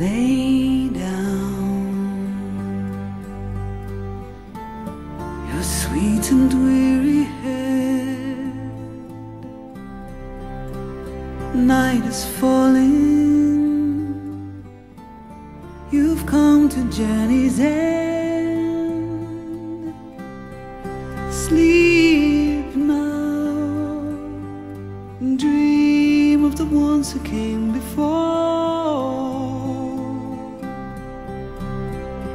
lay down your sweet and weary head. Night is falling, you've come to journey's end. Sleep now, dream of the ones who came before.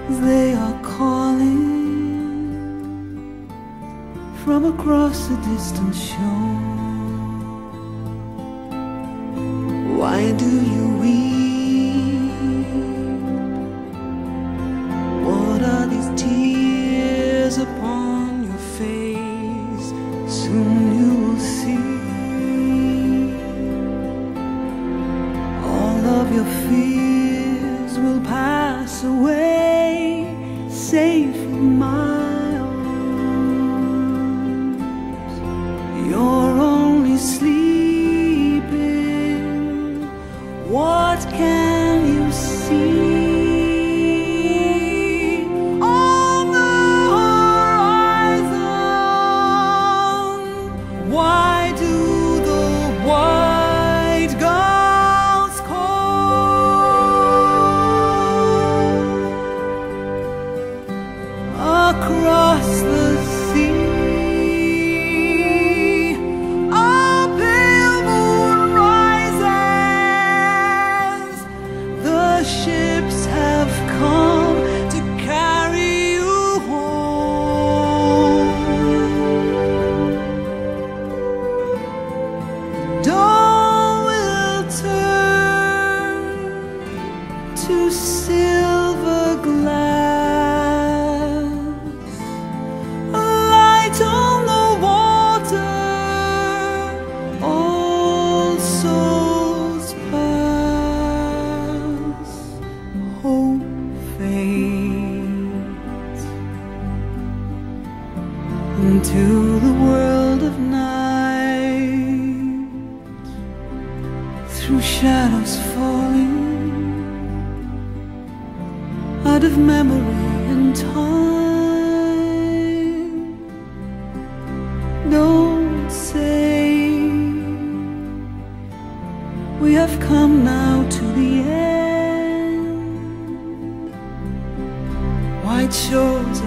They are calling from across the distant shore. Why do you weep? What are these tears upon your face? Soon you will see all of your fears will pass away, safe in across the sea. A pale moon rises. The ships have come to carry you home. Dawn will turn to silver glass, into the world of night through shadows falling out of memory and time. Don't say we have come now to the end. White shores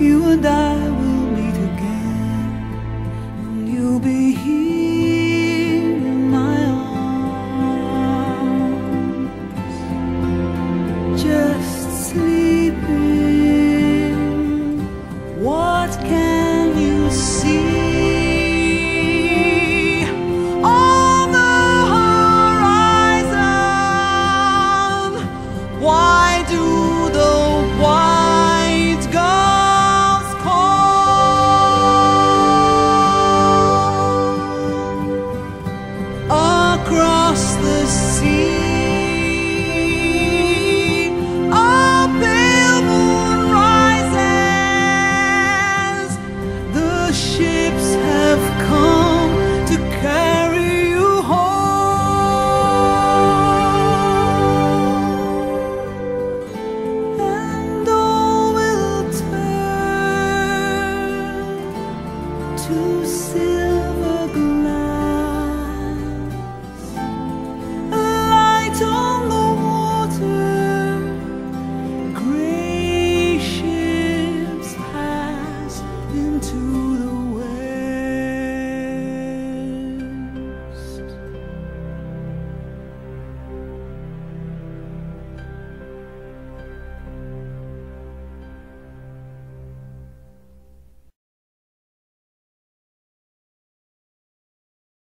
you and I will.